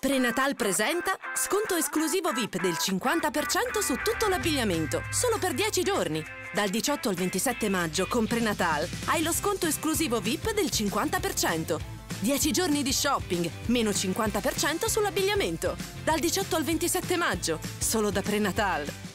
Prenatal presenta sconto esclusivo VIP del 50% su tutto l'abbigliamento, solo per 10 giorni. Dal 18 al 27 maggio con Prenatal hai lo sconto esclusivo VIP del 50%. 10 giorni di shopping, meno 50% sull'abbigliamento. Dal 18 al 27 maggio, solo da Prenatal.